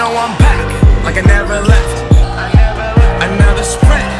know I'm back, like I never left. Another sprint.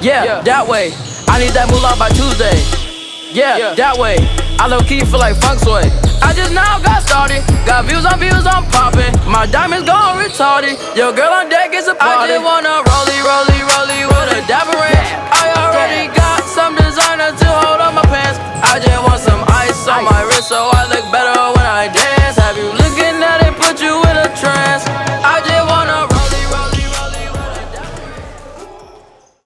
Yeah, yeah, that way. I need that moolah by Tuesday. Yeah, yeah, that way. I low key feel like funk sway. I just now got started. Got views on views, I'm popping. My diamonds gone retarded. Your girl on deck is a party. I just wanna rollie, rollie, rollie with a dapper. I already got some designer to hold on my pants. I just want some.